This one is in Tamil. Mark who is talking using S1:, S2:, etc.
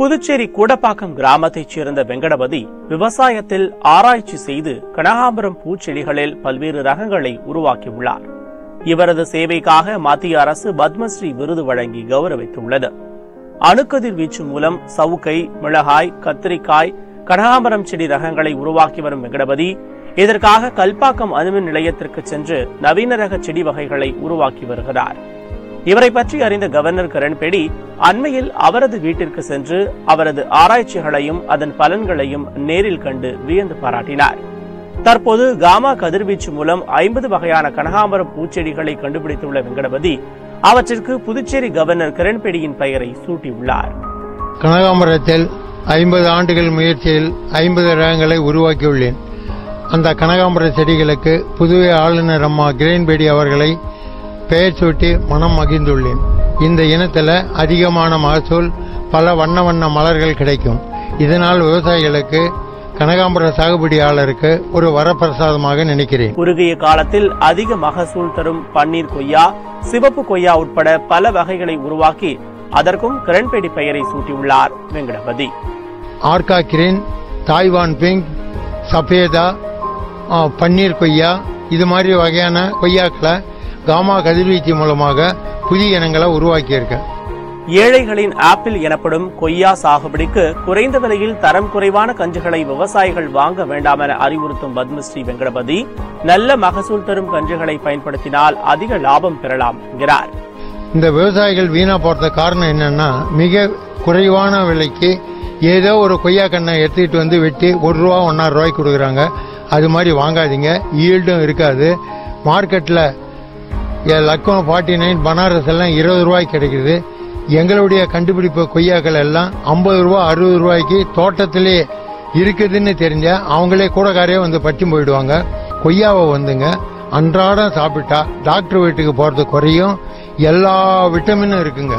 S1: புதுச்சேரி கூடப்பாக்கம் கிராமத்தைச் சேர்ந்த வெங்கடபதி விவசாயத்தில் ஆராய்ச்சி செய்து கனகாம்பரம் பூச்செடிகளில் பல்வேறு ரகங்களை உருவாக்கியுள்ளார். இவரது சேவைக்காக மத்திய அரசு பத்மஸ்ரீ விருது வழங்கி கௌரவித்துள்ளது. அணுக்கதிர் வீச்சு மூலம் சவுக்கை மிளகாய் கத்திரிக்காய் கனகாம்பரம் செடி ரகங்களை உருவாக்கி வரும் வெங்கடபதி இதற்காக கல்பாக்கம் அணுமின் நிலையத்திற்கு சென்று நவீன ரக செடி வகைகளை உருவாக்கி வருகிறார். இவரை பற்றி அறிந்த கவர்னர் கிரண்பேடி அண்மையில் அவரது வீட்டிற்கு சென்று அவரது ஆராய்ச்சிகளையும் அதன் பலன்களையும் நேரில் கண்டு வியந்து பாராட்டினார். தற்போது காமா கதிர்வீச்சு மூலம் ஐம்பது வகையான கனகாம்பரம் பூச்செடிகளை கண்டுபிடித்துள்ள வெங்கடபதி அவற்றிற்கு புதுச்சேரி கவர்னர் கிரண்பேடியின் பெயரை சூட்டியுள்ளார்.
S2: கனகாம்பரத்தில் ஐம்பது ஆண்டுகள் முயற்சியில் ஐம்பது ரகங்களை உருவாக்கியுள்ளேன். அந்த கனகாம்பர செடிகளுக்கு புதுவை ஆளுநர் அம்மா கிரண்பேடி அவர்களை பெயர் சூட்டி மனம் மகிழ்ந்துள்ளேன். இந்த இனத்தில் அதிகமான மகசூல் பல வண்ண வண்ண மலர்கள் கிடைக்கும். இதனால் விவசாயிகளுக்கு கனகாம்பர சாகுபடியாளருக்கு ஒரு வரப்பிரசாதமாக நினைக்கிறேன்.
S1: குறுகிய காலத்தில் அதிக மகசூல் தரும் பன்னீர் கொய்யா சிவப்பு கொய்யா உட்பட பல வகைகளை உருவாக்கி அதற்கும் கிரண்பேடி பெயரை சூட்டியுள்ளார் Venkatapathi.
S2: Arka green Taiwan pink சஃபேதா ஆ, பன்னீர் கொய்யா இது மாதிரி வகையான கொய்யாக்களை காமா கதிர்வீச்சு மூலமாக புதிய இனங்களை உருவாக்கியிருக்கேன்
S1: ஏழைகளின் ஆப்பிள் எனப்படும் கொய்யா சாகுபடிக்கு குறைந்த விலையில் தரம் குறைவான கன்றுகளை விவசாயிகள் வாங்க வேண்டாம் என அறிவுறுத்தும் பத்மஸ்ரீ வெங்கடபதி நல்ல மகசூல் தரும் கன்றுகளை பயன்படுத்தினால் அதிக லாபம் பெறலாம் என்கிறார்
S2: இந்த விவசாயிகள் வீணா போறது காரணம் என்னன்னா மிக குறைவான விலைக்கு ஏதோ ஒரு கொய்யா கண்ணை எடுத்துக்கிட்டு வந்து வெட்டி ஒரு ரூபா ஒன்னாறு ரூபாய்க்கு கொடுக்குறாங்க. அது மாதிரி வாங்காதீங்க. ஈல்டும் இருக்காது. மார்க்கெட்டில் லக்கம் ஃபார்ட்டி நைன் பனாரஸ் எல்லாம் இருபது ரூபாய்க்கு கிடைக்குது. எங்களுடைய கண்டுபிடிப்பு கொய்யாக்கள் எல்லாம் ஐம்பது ரூபா அறுபது ரூபாய்க்கு தோட்டத்திலே இருக்குதுன்னு தெரிஞ்ச அவங்களே கூடக்காரே வந்து பற்றி போயிடுவாங்க. கொய்யாவை வந்துங்க அன்றாடம் சாப்பிட்டா டாக்டர் வீட்டுக்கு போறது குறையும். எல்லா விட்டமினும் இருக்குங்க.